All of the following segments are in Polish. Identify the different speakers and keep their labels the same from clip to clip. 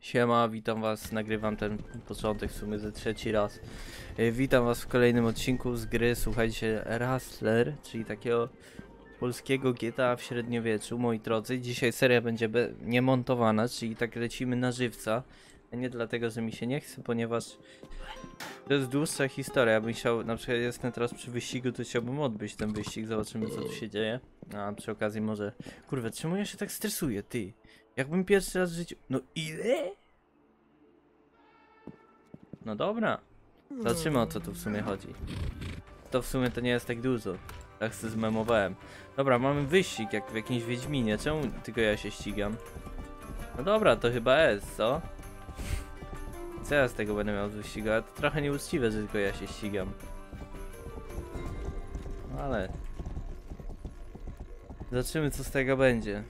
Speaker 1: Siema, witam was, nagrywam ten początek w sumie ze trzeci raz. Y, Witam was w kolejnym odcinku z gry, słuchajcie, Rustler, czyli takiego polskiego GTA w średniowieczu, moi drodzy. Dzisiaj seria będzie niemontowana, czyli tak lecimy na żywca. A nie dlatego, że mi się nie chce, ponieważ to jest dłuższa historia. Ja bym chciał, na przykład jestem teraz przy wyścigu, to chciałbym odbyć ten wyścig, zobaczymy co tu się dzieje. A przy okazji może... Kurwa, czemu ja się tak stresuję, ty? Jakbym pierwszy raz w życiu... No ile? No dobra. Zobaczymy o co tu w sumie chodzi. To w sumie to nie jest tak dużo. Tak sobie zmemowałem. Dobra, mamy wyścig jak w jakimś Wiedźminie. Czemu tylko ja się ścigam? No dobra, to chyba S, co? Co ja z tego będę miał z wyścigu? To trochę nieuczciwe, że tylko ja się ścigam. No ale... Zobaczymy co z tego będzie.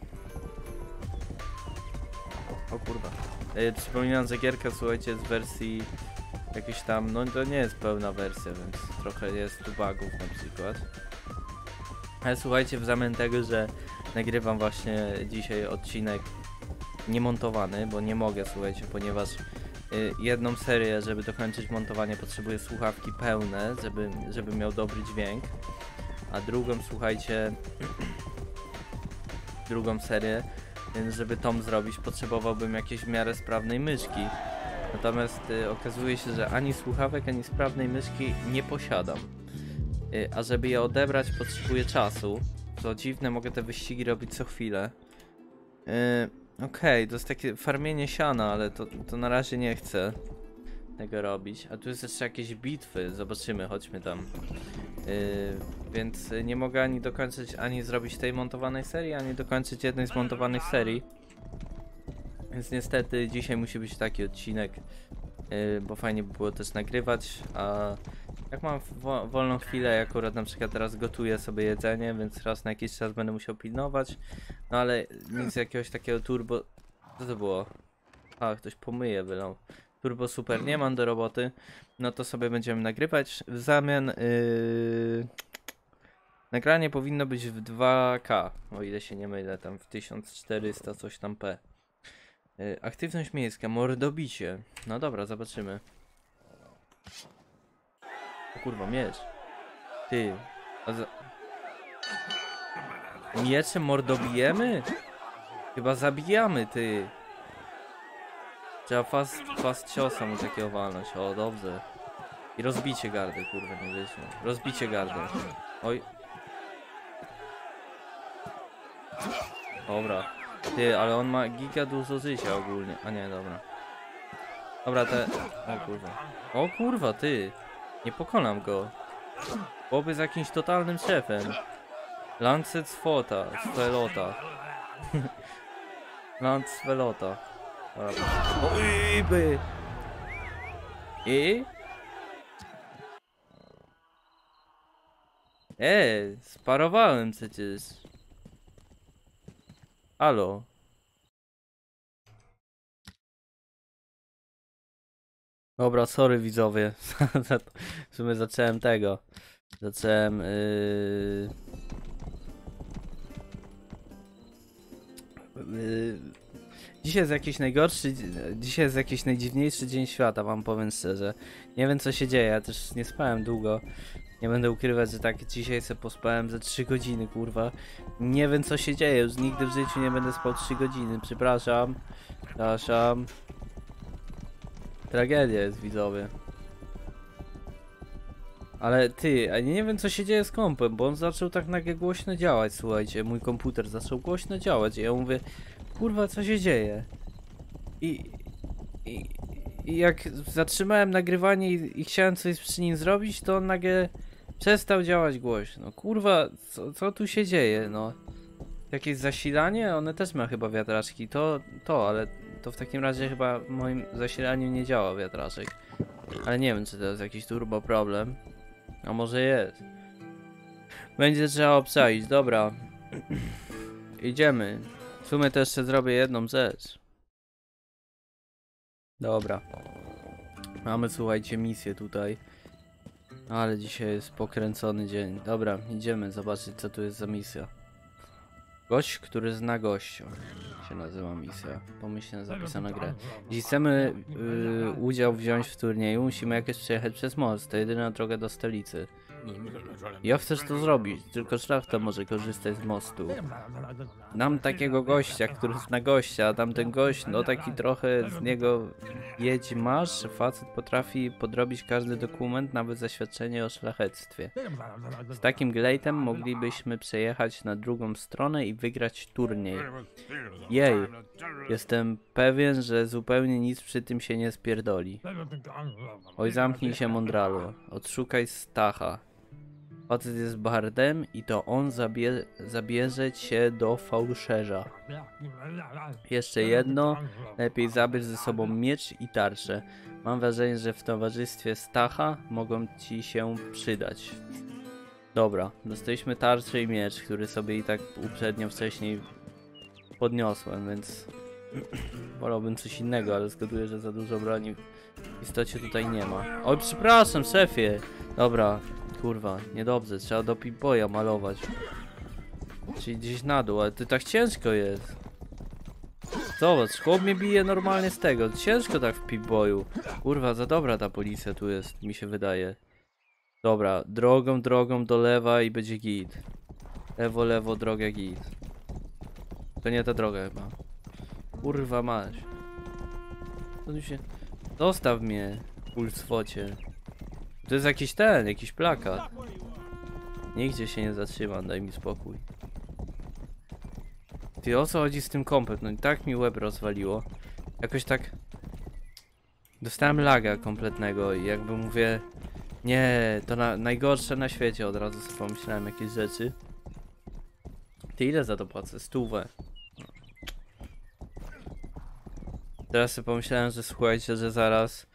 Speaker 1: O kurwa. E, przypominam, że gierka, słuchajcie, z wersji jakiejś tam, no to nie jest pełna wersja, więc trochę jest tu bugów na przykład. Ale słuchajcie, w zamian tego, że nagrywam właśnie dzisiaj odcinek niemontowany, bo nie mogę, słuchajcie, ponieważ jedną serię, żeby dokończyć montowanie, potrzebuję słuchawki pełne, żeby, żeby miał dobry dźwięk, a drugą, słuchajcie, drugą serię, więc żeby tom zrobić, potrzebowałbym jakiejś w miarę sprawnej myszki. Natomiast y, okazuje się, że ani słuchawek, ani sprawnej myszki nie posiadam. Y, a żeby je odebrać, potrzebuję czasu. Co dziwne, mogę te wyścigi robić co chwilę. Y, Okej, to jest takie farmienie siana, ale to, to na razie nie chcę tego robić. A tu jest jeszcze jakieś bitwy, zobaczymy, chodźmy tam. Yy, więc nie mogę ani dokończyć, ani zrobić tej montowanej serii, ani dokończyć jednej z montowanych serii. Więc niestety dzisiaj musi być taki odcinek, yy, bo fajnie by było też nagrywać, a jak mam wo wolną chwilę, ja akurat na przykład teraz gotuję sobie jedzenie, więc raz na jakiś czas będę musiał pilnować, no ale nic jakiegoś takiego turbo... Co to było? A, ktoś pomyje wylał. Turbo super nie mam do roboty, no to sobie będziemy nagrywać. W zamian yy... nagranie powinno być w 2K, o ile się nie mylę, tam w 1400 coś tam P. Yy, aktywność miejska, mordobicie. No dobra, zobaczymy. O kurwa, miecz. Ty. A za... Mieczem mordobijemy? Chyba zabijamy, ty. Trzeba fast, fast ciosa mu takiego walnąć, o dobrze. I rozbicie gardę, kurwa, nie wyszło. Rozbicie gardę. Oj. Dobra. Ty, ale on ma giga dużo życia ogólnie. A nie, dobra. Dobra, te... O kurwa. O kurwa, ty. Nie pokonam go. Chłop jest jakimś totalnym szefem. Lancet Sfota, Sfelota. Lance Sfelota. Dobra. Oj, by. I? E, sparowałem przecież. Halo. Dobra, sorry widzowie. Za w sumie zacząłem tego. Zacząłem. Yy... Yy... Dzisiaj jest jakiś najgorszy, dzisiaj jest jakiś najdziwniejszy dzień świata, wam powiem szczerze. Nie wiem co się dzieje, ja też nie spałem długo. Nie będę ukrywać, że tak dzisiaj sobie pospałem ze 3 godziny, kurwa. Nie wiem co się dzieje, już nigdy w życiu nie będę spał 3 godziny, przepraszam. Przepraszam. Tragedia jest widzowie. Ale ty, a nie wiem co się dzieje z kompem, bo on zaczął tak nagle głośno działać, słuchajcie, mój komputer zaczął głośno działać i ja mówię, kurwa co się dzieje? I, i, i jak zatrzymałem nagrywanie i, i chciałem coś przy nim zrobić, to on nagle przestał działać głośno. Kurwa, co, co tu się dzieje, no? Jakieś zasilanie? One też ma chyba wiatraczki, to, to, ale to w takim razie chyba w moim zasilaniu nie działa wiatraczek. Ale nie wiem, czy to jest jakiś turbo problem. A może jest. Będzie trzeba obczaić, dobra. Idziemy. W sumie też jeszcze zrobię jedną rzecz. Dobra. Mamy, słuchajcie, misję tutaj. Ale dzisiaj jest pokręcony dzień. Dobra, idziemy zobaczyć, co tu jest za misja. Gość, który zna gościa. Się nazywa misja. Pomyślnie zapisana grę. Jeśli chcemy y, udział wziąć w turnieju, musimy jakoś przejechać przez most. To jedyna droga do stolicy. Ja chcesz to zrobić, tylko szlachta może korzystać z mostu. Nam takiego gościa, który zna gościa, a tamten gość, no taki trochę z niego jedź masz, facet potrafi podrobić każdy dokument, nawet zaświadczenie o szlachectwie. Z takim glejtem moglibyśmy przejechać na drugą stronę i wygrać turniej. Jej, jestem pewien, że zupełnie nic przy tym się nie spierdoli. Oj, zamknij się, mądralo. Odszukaj Stacha. Facet jest bardem i to on zabie zabierze cię do fałszerza. Jeszcze jedno, lepiej zabierz ze sobą miecz i tarczę. Mam wrażenie, że w towarzystwie Stacha mogą ci się przydać. Dobra, dostaliśmy tarczę i miecz, który sobie i tak uprzednio wcześniej podniosłem, więc wolałbym coś innego, ale zgaduję, że za dużo broni w istocie tutaj nie ma. Oj, przepraszam, szefie! Dobra, kurwa, niedobrze, trzeba do Pip-Boya malować. Czyli gdzieś na dół, ale to tak ciężko jest. Zobacz, chłop mnie bije normalnie z tego, ciężko tak w Pip-Boyu. Kurwa, za dobra ta policja tu jest, mi się wydaje. Dobra, drogą, drogą do lewa i będzie git. Lewo, lewo, droga git. To nie ta droga chyba. Kurwa masz. Się... Zostaw mnie, pulswocie. To jest jakiś ten, jakiś plakat. Nigdzie się nie zatrzymam, daj mi spokój. Ty o co chodzi z tym kompem? No i tak mi łeb rozwaliło. Jakoś tak... Dostałem laga kompletnego i jakby mówię... Nie, to na, najgorsze na świecie, od razu sobie pomyślałem jakieś rzeczy. Ty ile za to płacę? Stówę. Teraz sobie pomyślałem, że słuchajcie, że zaraz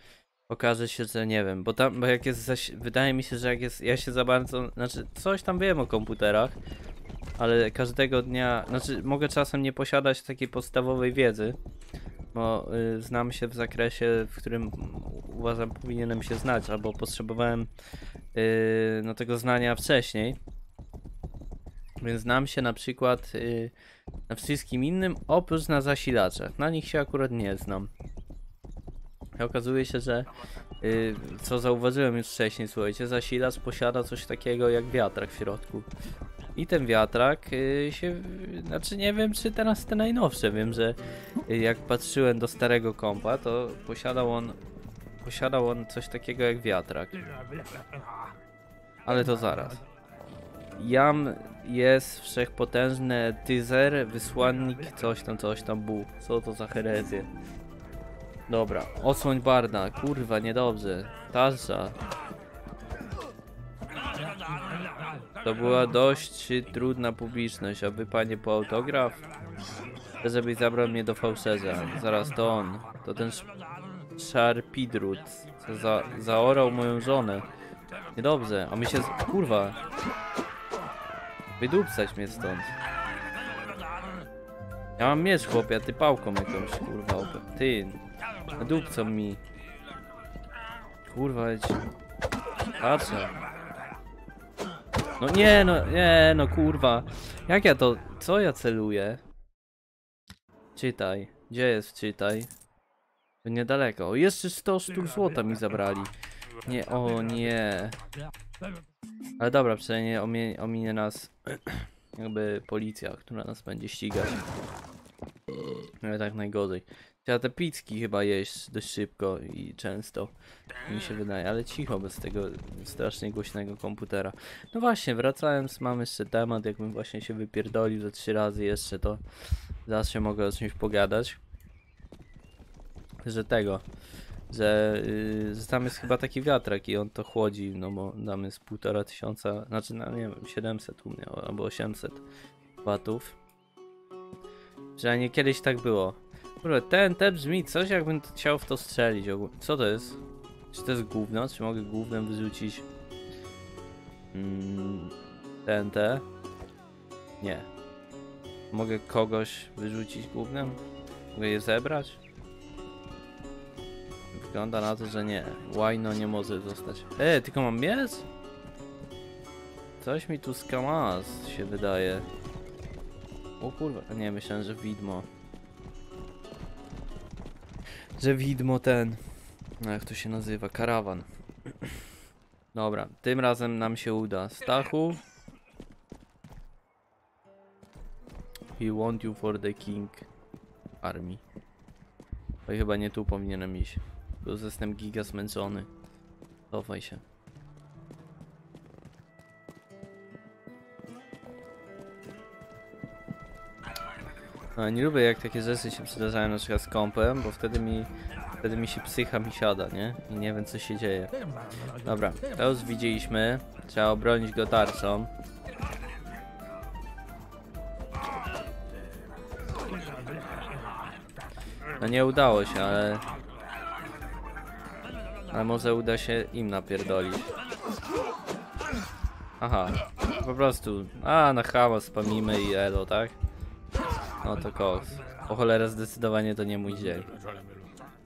Speaker 1: okaże się, że nie wiem, bo tam, bo jak jest, zaś, wydaje mi się, że jak jest, ja się za bardzo, znaczy coś tam wiem o komputerach, ale każdego dnia, znaczy mogę czasem nie posiadać takiej podstawowej wiedzy, bo y, znam się w zakresie, w którym uważam powinienem się znać, albo potrzebowałem y, no tego znania wcześniej. Więc znam się na przykład y, na wszystkim innym, oprócz na zasilaczach. Na nich się akurat nie znam. Okazuje się, że y, co zauważyłem już wcześniej, słuchajcie, zasilacz posiada coś takiego jak wiatrak w środku. I ten wiatrak y, się, znaczy nie wiem czy teraz te najnowsze, wiem, że y, jak patrzyłem do starego kompa, to posiadał on, posiadał on coś takiego jak wiatrak. Ale to zaraz. Jam jest wszechpotężny Tyzer, wysłannik, coś tam, coś tam, Bóg. Co to za herezję? Dobra, osłoń Barda, kurwa, niedobrze. Tarcza. To była dość trudna publiczność, a wy panie po autograf? Żebyś zabrał mnie do fałszerza. Zaraz to on. To ten sz- szarpidrut, co za zaorał moją żonę. Niedobrze, a my się... Kurwa. Wydupcać mnie stąd. Ja mam miecz, chłopie, a ty pałką jakąś, kurwa, ty. Dupcą mi. Kurwa, ci... Patrzę. No nie, no, nie, no kurwa. Jak ja to, co ja celuję? Czytaj. Gdzie jest czytaj? To niedaleko. O, jeszcze 100 sztuk złota mi zabrali. Nie, o nie. Ale dobra, przynajmniej omie, ominie nas jakby policja, która nas będzie ścigać. Ale tak najgorzej. Trzeba te pizki chyba jeść dość szybko i często, mi się wydaje, ale cicho bez tego strasznie głośnego komputera. No właśnie, wracając, mam jeszcze temat, jakbym właśnie się wypierdolił ze trzy razy jeszcze, to zawsze mogę o czymś pogadać. Że tego, że, yy, że tam jest chyba taki wiatrak i on to chłodzi, no bo tam jest półtora tysiąca, znaczy no nie wiem, 700 u mnie, albo 800 watów. Przynajmniej kiedyś tak było. Kurde, ten brzmi coś jakbym chciał w to strzelić ogólnie. Co to jest? Czy to jest gówno? Czy mogę gównem wyrzucić mm, TNT? Nie. Mogę kogoś wyrzucić gównem? Mogę je zebrać? Wygląda na to, że nie. Łajno nie może zostać. E, tylko mam miec? Coś mi tu skamas się wydaje. O kurwa, nie, myślałem, że widmo. Że widmo ten. No jak to się nazywa? Karawan. Dobra, tym razem nam się uda. Stachu. We want you for the king army. To chyba nie tu powinienem iść. Bo jestem giga zmęczony. Cofaj się. No, nie lubię jak takie rzeczy się przydarzają na przykład z kompem, bo wtedy mi, wtedy mi się psycha mi siada, nie? I nie wiem co się dzieje. Dobra, to już widzieliśmy. Trzeba obronić go tarczą. No nie udało się, ale... Ale może uda się im napierdolić. Aha, po prostu, a na hała spamimy i elo, tak? No to koks. O cholera, zdecydowanie to nie mój dzień.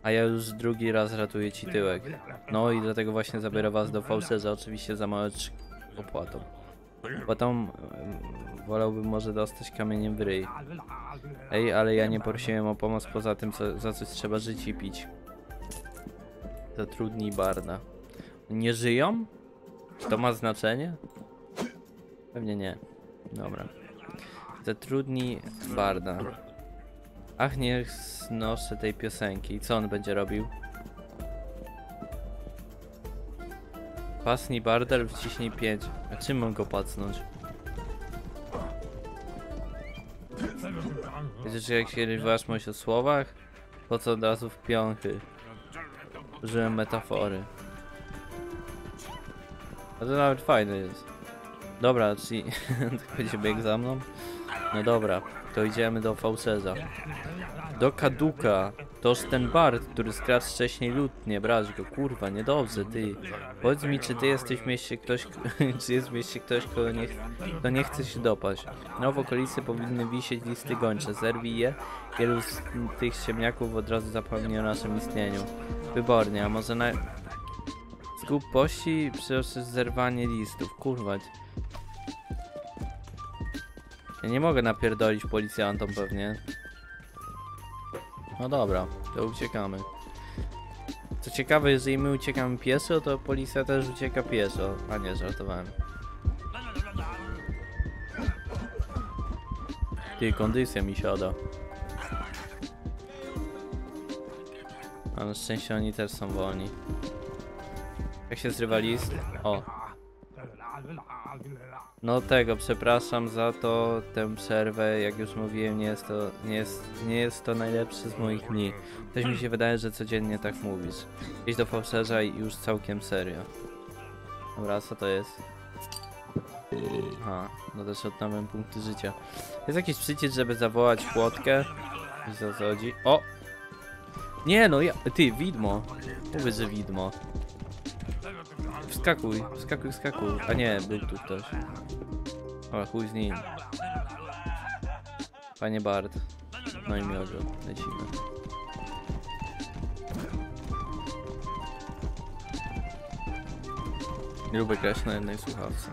Speaker 1: A ja już drugi raz ratuję ci tyłek. No i dlatego właśnie zabiorę was do fałszerza, oczywiście za małe opłatą. Opłatą em, wolałbym może dostać kamieniem w ryj. Ej, ale ja nie prosiłem o pomoc poza tym, co, za coś trzeba żyć i pić. Zatrudnij Barda. Nie żyją? Czy to ma znaczenie? Pewnie nie. Dobra. Zatrudnij Barda. Ach, niech znoszę tej piosenki. Co on będzie robił? Pasnij Bardel, wciśnij 5. A czym mam go pacnąć? Czy jak się wasz o słowach? Po co od razu w piąchy? Użyłem metafory. A to nawet fajne jest. Dobra, czyli to będzie bieg za mną? No dobra, to idziemy do fałszerza. Do Kaduka. Toż ten bard, który skradł wcześniej lód, nie brać go, kurwa, niedobrze, ty. Powiedz mi, czy ty jesteś w mieście ktoś, czy jest w mieście ktoś, kto nie, kto nie chce się dopaść. No w okolicy powinny wisieć listy gończe, zerwij je. Wielu z tych ciemniaków od razu zapomni o naszym istnieniu. Wybornie, a może na... Zgub pości przez zerwanie listów, kurwa. Ja nie mogę napierdolić policjantom pewnie. No dobra, to uciekamy. Co ciekawe, jeżeli my uciekamy pieszo, to policja też ucieka pieszo. A nie, żartowałem. Ty, kondycja mi siada. A szczęście oni też są wolni. Jak się zrywa list? O, no tego, przepraszam za to, tę przerwę, jak już mówiłem, nie jest to, nie jest, nie jest to najlepszy z moich dni. Też mi się wydaje, że codziennie tak mówisz. Idź do fałszerza i już całkiem serio. Dobra, co to jest? Aha, no też odnawałem punkty życia. Jest jakiś przycisk, żeby zawołać płotkę? I co chodzi? O! Nie no, ja... Ty, widmo! Mówię, że widmo. Wskakuj, wskakuj, wskakuj. A nie, był tu ktoś. O, chuj z nim. Panie Bard. No i miodzo, lecimy. Nie lubię grać na jednej słuchawce.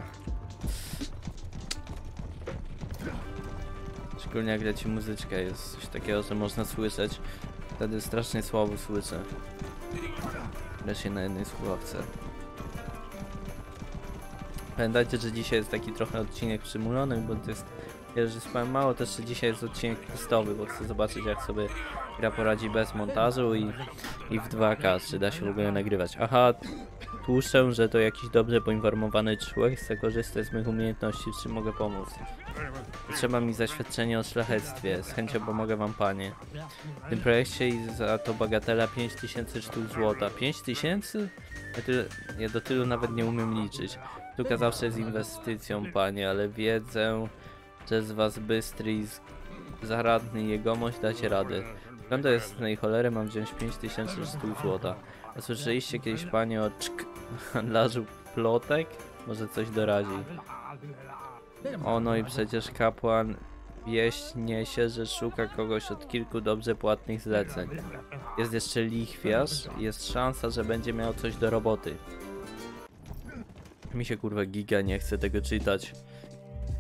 Speaker 1: Szczególnie jak leci muzyczka, jest coś takiego, że można słyszeć. Wtedy strasznie słabo słyszę. Się na jednej słuchawce. Pamiętajcie, że dzisiaj jest taki trochę odcinek przymulony, bo to jest pierwszy spałem mało, też że dzisiaj jest odcinek testowy, bo chcę zobaczyć jak sobie gra poradzi bez montażu i, i w 2K, czy da się w ogóle nagrywać. Aha, tłuszczę, że to jakiś dobrze poinformowany człowiek chce korzystać z moich umiejętności, w czym mogę pomóc. Trzeba mi zaświadczenie o szlachectwie, z chęcią pomogę wam panie. W tym projekcie i za to bagatela 5000 sztuk złota. 5000? Ja, tyle, ja do tylu nawet nie umiem liczyć. Sztuka zawsze jest inwestycją, panie, ale wiedzę, że z was bystry i z- zaradny jegomość dacie radę. To jest i cholery mam wziąć 5000 sztuk złota? A słyszeliście kiedyś, panie, o czk handlarzu plotek? Może coś doradzi. O, no i przecież kapłan wieść niesie, że szuka kogoś od kilku dobrze płatnych zleceń. Jest jeszcze lichwiarz, jest szansa, że będzie miał coś do roboty. Mi się kurwa giga nie chce tego czytać.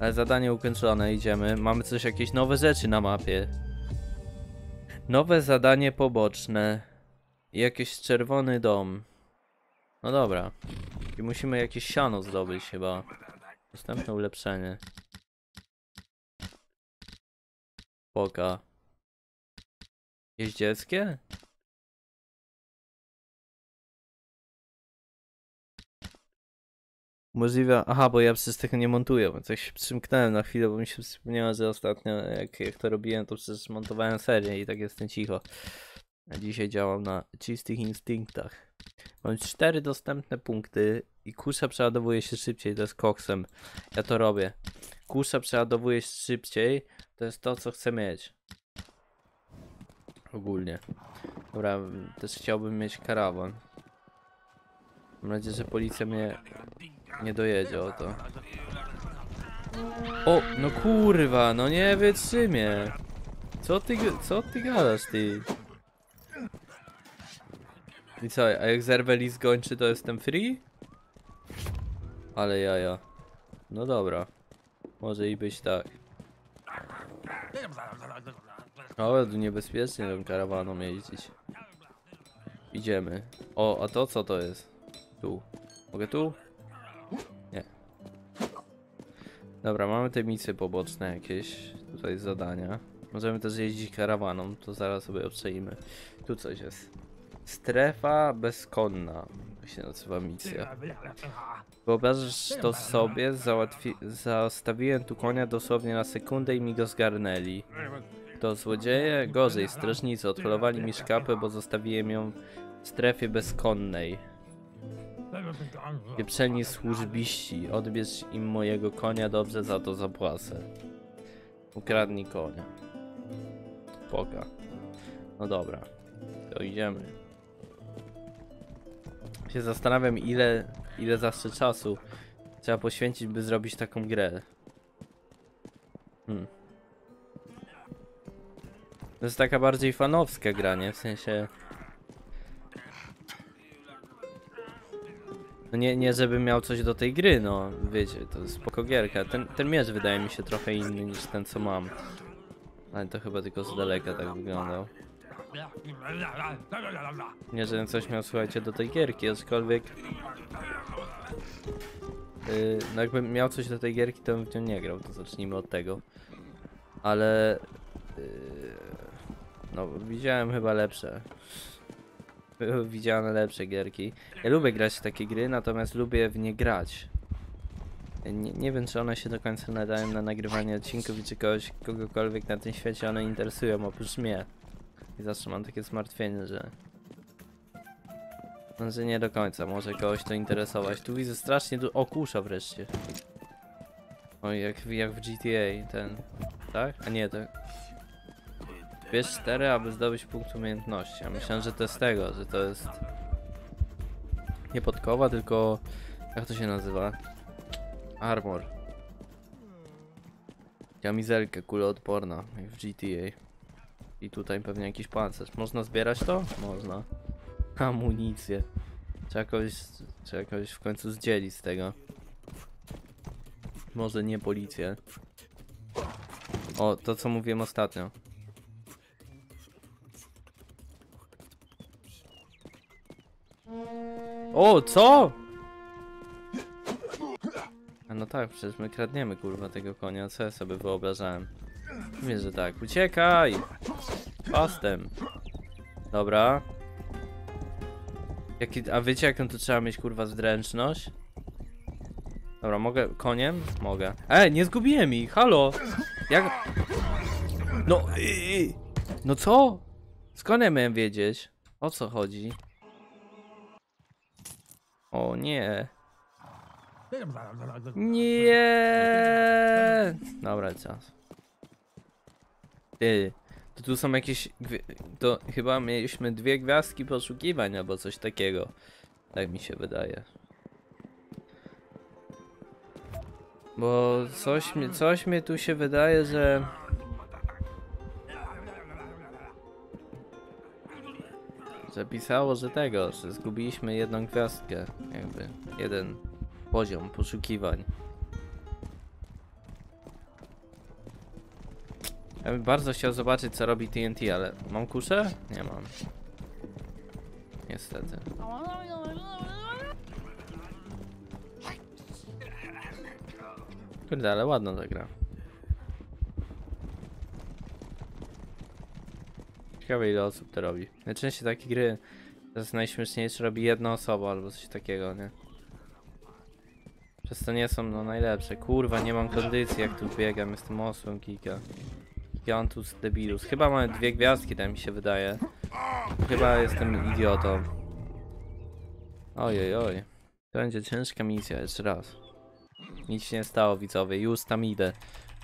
Speaker 1: Ale zadanie ukończone, idziemy. Mamy coś, jakieś nowe rzeczy na mapie. Nowe zadanie poboczne. I jakiś czerwony dom. No dobra. I musimy jakieś siano zdobyć chyba. Następne ulepszenie. Poka. Jeździeckie? Możliwe. Aha, bo ja przecież tego nie montuję, więc jak się przymknąłem na chwilę, bo mi się przypomniało, że ostatnio jak, jak to robiłem, to przecież montowałem serię i tak jestem cicho. A dzisiaj działam na czystych instynktach. Mam cztery dostępne punkty i kusza przeładowuje się szybciej, to jest koksem. Ja to robię. Kusza przeładowuje się szybciej, to jest to, co chcę mieć. Ogólnie. Dobra, też chciałbym mieć karawan. Mam nadzieję, że policja mnie nie dojedzie o to. O, no kurwa, no nie wytrzymie. Co ty, co ty gadasz, ty? I co, a jak zerwę list gończy, to jestem free? Ale jaja. No dobra. Może i być tak. Tu niebezpiecznie tą karawaną jeździć. Idziemy. O, a to co to jest? Tu. Mogę tu? Nie. Dobra, mamy te misje poboczne jakieś. Tutaj zadania. Możemy też jeździć karawaną, to zaraz sobie obczajmy. Tu coś jest. Strefa bezkonna. To się nazywa misja. Wyobrażasz to sobie? Załatwi... Zastawiłem tu konia dosłownie na sekundę i mi go zgarnęli. To złodzieje? Gorzej, strażnicy odholowali mi szkapę, bo zostawiłem ją w strefie bezkonnej. Pieprzeni służbiści, odbierz im mojego konia, dobrze za to zapłacę. Ukradnij konia. Poka. No dobra, to idziemy. Się zastanawiam ile, ile zawsze czasu trzeba poświęcić, by zrobić taką grę. Hmm. To jest taka bardziej fanowska gra, nie? W sensie... No nie, nie żebym miał coś do tej gry, no wiecie, to jest spoko gierka. Ten, ten miecz wydaje mi się trochę inny niż ten co mam. Ale to chyba tylko z daleka tak wyglądał. Nie, żebym coś miał, słuchajcie, do tej gierki, aczkolwiek... Yy, no jakbym miał coś do tej gierki, to bym w nią nie grał, to zacznijmy od tego. Ale... Yy, no, widziałem chyba lepsze. Widziane lepsze gierki. Ja lubię grać w takie gry, natomiast lubię w nie grać. Nie, nie wiem, czy one się do końca nadają na nagrywanie odcinków czy kogoś, kogokolwiek na tym świecie one interesują, oprócz mnie. I zawsze mam takie zmartwienie, że... No, że nie do końca, może kogoś to interesować. Tu widzę strasznie du... O, kusza wreszcie. O, jak, jak w GTA ten... Tak? A nie, to... Bierz 4, aby zdobyć punkt umiejętności. Ja myślałem, że to jest tego, że to jest... Nie podkowa, tylko... Jak to się nazywa? Armor. Kamizelkę kuloodporna, jak w GTA. I tutaj pewnie jakiś pancerz. Można zbierać to? Można. Amunicję. Trzeba jakoś, trzeba jakoś w końcu zdzielić z tego. Może nie policję. O, to co mówiłem ostatnio. O, co? A no tak, przecież my kradniemy kurwa tego konia, co ja sobie wyobrażałem. Mówię, że tak, uciekaj! Pastem. Dobra. Jaki, a wiecie jaką to trzeba mieć kurwa zręczność? Dobra, mogę koniem? Mogę. Ej, nie zgubiłem ich, halo! Jak... No, yy, no co? Skąd ja miałem wiedzieć? O co chodzi? O nie. Nie. Dobra, czas. Ty, to tu są jakieś. To chyba mieliśmy dwie gwiazdki poszukiwań albo coś takiego. Tak mi się wydaje. Bo coś mi, coś mi tu się wydaje, że. Zapisało, że tego, że zgubiliśmy jedną gwiazdkę, jakby jeden poziom poszukiwań. Ja bym bardzo chciał zobaczyć co robi TNT, ale mam kuszę? Nie mam. Niestety. Kurde, ale ładno ta gra. Ciekawe ile osób to robi. Najczęściej takie gry to jest najśmieszniejsze robi jedna osoba albo coś takiego, nie? Przez to nie są no najlepsze. Kurwa, nie mam kondycji jak tu biegam, jestem osłem giga. Gigantus debilus. Chyba mamy dwie gwiazdki, tak mi się wydaje. Chyba jestem idiotą. Ojej, oj. To będzie ciężka misja, jeszcze raz. Nic się nie stało, widzowie. Już tam idę.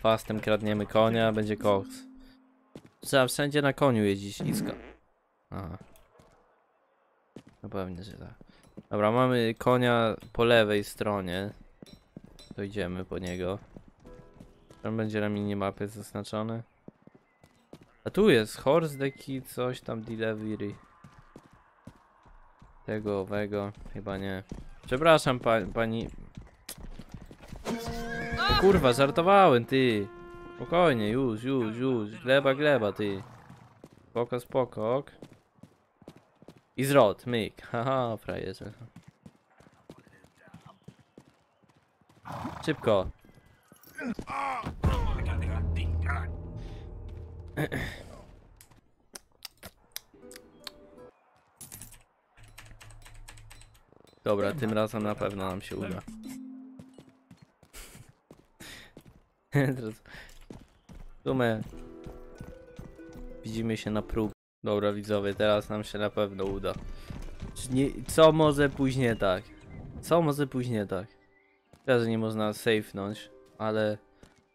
Speaker 1: Fastem kradniemy konia, będzie koks. Trzeba wszędzie na koniu jeździć nisko. Aha. No pewnie, że tak. Dobra, mamy konia po lewej stronie. Dojdziemy po niego. Tam będzie na minimapie zaznaczony. A tu jest horse deki, coś tam delivery. Tego, owego, chyba nie. Przepraszam pa pani. Kurwa, żartowałem, ty. Spokojnie, już, już, już. Gleba, gleba, ty. Spoko, spoko, ok. I zwrot, myk. Haha, frajerze. Szybko. Dobra, tym razem na pewno nam się uda. Teraz... Sumie... Widzimy się na prób. Dobra widzowie, teraz nam się na pewno uda. Co może później tak? Co może później tak? Teraz nie można safe'nąć, ale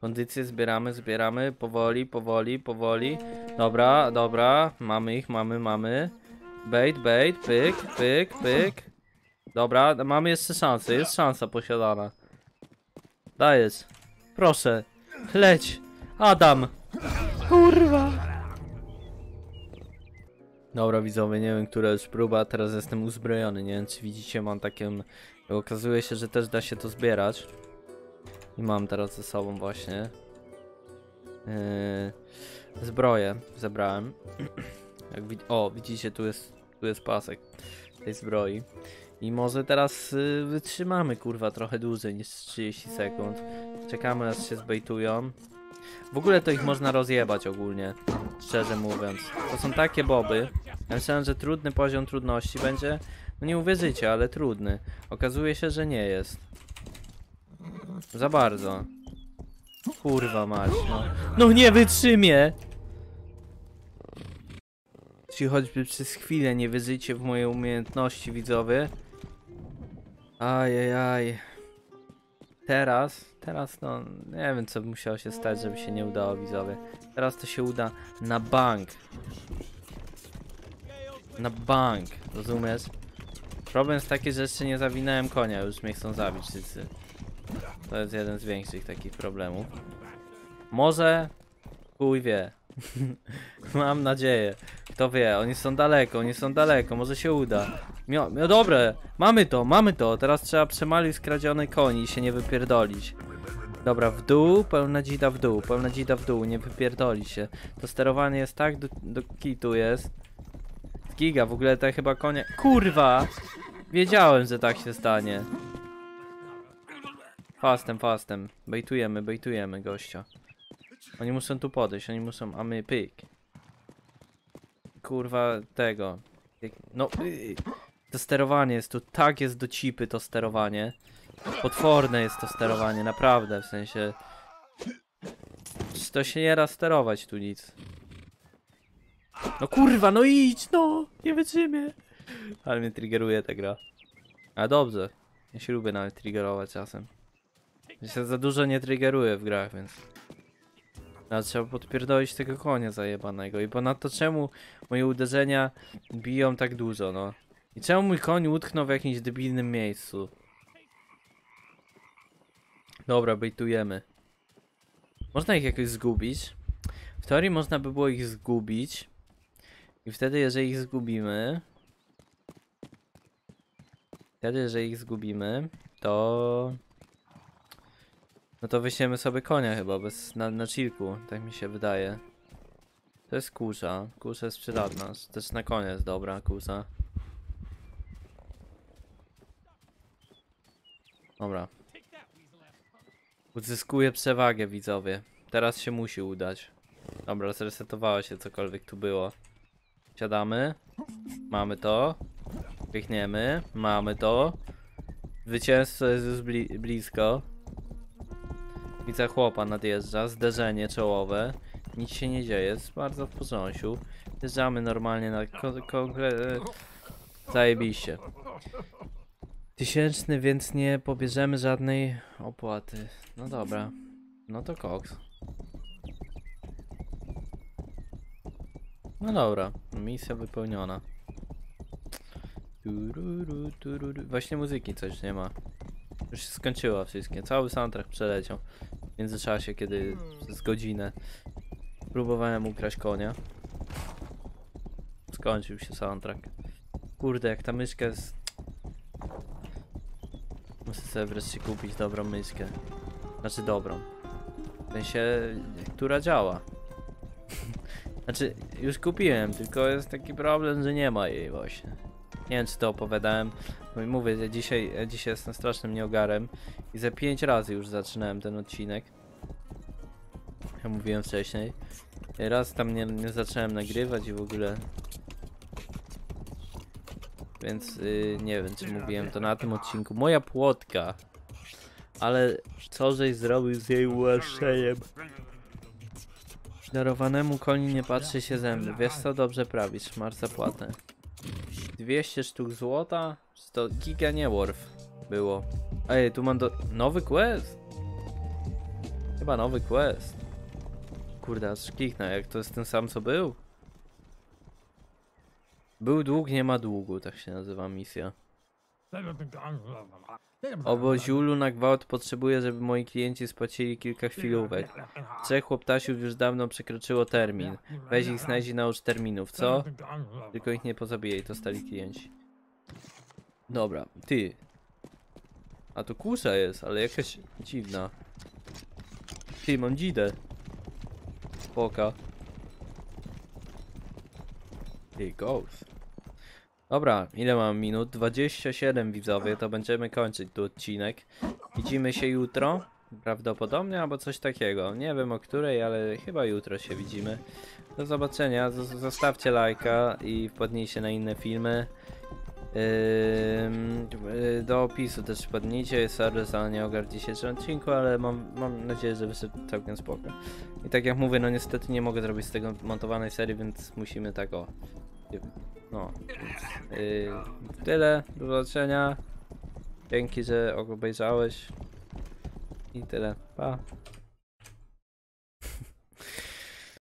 Speaker 1: kondycję zbieramy, zbieramy, powoli, powoli, powoli. Dobra, dobra, mamy ich, mamy, mamy. Bait, bait, pyk, pyk, pyk. Dobra, mamy jeszcze szansę, jest szansa posiadana. Dajesz. Proszę, leć. Adam. Kurwa. Dobra widzowie, nie wiem, która już próba, teraz jestem uzbrojony, nie wiem czy widzicie, mam taką... Okazuje się, że też da się to zbierać. I mam teraz ze sobą właśnie. Yy, zbroję zebrałem. Wid o, widzicie, tu jest, tu jest pasek tej zbroi. I może teraz y, wytrzymamy, kurwa, trochę dłużej niż 30 sekund. Czekamy aż się zbejtują. W ogóle to ich można rozjebać ogólnie, szczerze mówiąc. To są takie boby. Ja myślałem, że trudny poziom trudności będzie. No nie uwierzycie, ale trudny. Okazuje się, że nie jest. Za bardzo. Kurwa mać, no. No nie wytrzymie! Jeśli choćby przez chwilę nie wierzycie w moje umiejętności, widzowie. Ajajaj. Teraz, teraz no, nie wiem co by musiało się stać, żeby się nie udało, widzowie. Teraz to się uda na bank. Na bank, rozumiesz? Problem jest taki, że jeszcze nie zawinąłem konia, już mnie chcą zabić wszyscy. To jest jeden z większych takich problemów. Może... Chuj wie. Mam nadzieję. Kto wie, oni są daleko, oni są daleko, może się uda. Mio, no dobre, mamy to, mamy to. Teraz trzeba przemalić skradziony koni i się nie wypierdolić. Dobra, w dół, pełna dzida w dół, pełna dzida w dół, nie wypierdoli się. To sterowanie jest tak do, do kitu jest. Giga, w ogóle te chyba konie... Kurwa! Wiedziałem, że tak się stanie. Fastem, fastem. Bejtujemy, bejtujemy gościa. Oni muszą tu podejść, oni muszą... A my pyk. Kurwa, tego. No, yy. to sterowanie jest tu, tak jest do cipy to sterowanie. Potworne jest to sterowanie, naprawdę, w sensie... To się nie da sterować tu nic. No kurwa, no idź, no! Nie wytrzymie. Ale mnie triggeruje ta gra. A dobrze. Ja się lubię nawet triggerować czasem. Ja się za dużo nie triggeruję w grach, więc... Ale trzeba podpierdolić tego konia zajebanego. I ponadto czemu moje uderzenia biją tak dużo, no? I czemu mój koń utknął w jakimś debilnym miejscu? Dobra, bejtujemy. Można ich jakoś zgubić. W teorii można by było ich zgubić. I wtedy, jeżeli ich zgubimy... Wtedy, jeżeli ich zgubimy, to... No to wyśniemy sobie konia chyba, bez, na, na chillku, tak mi się wydaje. To jest kurza. Kurza jest przydatna. Też na koniec, dobra, kurza. Dobra. Uzyskuję przewagę, widzowie. Teraz się musi udać. Dobra, zresetowało się cokolwiek tu było. Siadamy. Mamy to. Klikniemy. Mamy to. Zwycięstwo jest już bli blisko. Widzę chłopa nadjeżdża. Zderzenie czołowe. Nic się nie dzieje. Jest bardzo w porządku. Wjeżdżamy normalnie na ko. Zajebiście. Tysięczny, więc nie pobierzemy żadnej opłaty. No dobra. No to koks. No dobra, misja wypełniona. Tururu, tururu. Właśnie muzyki coś nie ma. Już się skończyła wszystkie. Cały soundtrack przeleciał. W międzyczasie, kiedy z godzinę próbowałem ukraść konia. Skończył się soundtrack. Kurde, jak ta myszka jest... Sobie wreszcie kupić dobrą myszkę. Znaczy dobrą. W sensie, która działa. Znaczy, już kupiłem, tylko jest taki problem, że nie ma jej właśnie. Nie wiem, czy to opowiadałem. Mówię, że dzisiaj, ja dzisiaj jestem strasznym nieogarem i za pięć razy już zaczynałem ten odcinek. Ja mówiłem wcześniej. Raz tam nie, nie zacząłem nagrywać i w ogóle. Więc yy, nie wiem, czy mówiłem to na tym odcinku. Moja płotka. Ale co żeś zrobił z jej ułaszczeniem? Darowanemu koni nie patrzy się zęby. Wiesz co, dobrze prawisz, masz zapłatę. 200 sztuk złota? To giga nie worth było. Ej, tu mam do... Nowy quest? Chyba nowy quest. Kurde, aż kliknę, jak to jest ten sam co był? Był dług, nie ma długu, tak się nazywa misja. Oboziulu na gwałt potrzebuję, żeby moi klienci spłacili kilka chwilówek. Trzech chłoptasiów już dawno przekroczyło termin. Weź ich znajdź i naucz terminów, co? Tylko ich nie pozabijaj, to stali klienci. Dobra, ty. A tu kusza jest, ale jakaś dziwna. Ty, mam dzidę. Spoka. Ty, ghost. Dobra, ile mam minut? 27 widzowie, to będziemy kończyć tu odcinek. Widzimy się jutro, prawdopodobnie, albo coś takiego. Nie wiem o której, ale chyba jutro się widzimy. Do zobaczenia, zostawcie lajka i wpadnijcie na inne filmy. Yy, do opisu też wpadnijcie, sorry za nieogar w dzisiejszym odcinku, ale mam, mam nadzieję, że wyszedł całkiem spoko. I tak jak mówię, no niestety nie mogę zrobić z tego montowanej serii, więc musimy tak o... No, więc, yy, tyle, do zobaczenia. Dzięki, że obejrzałeś. I tyle, pa.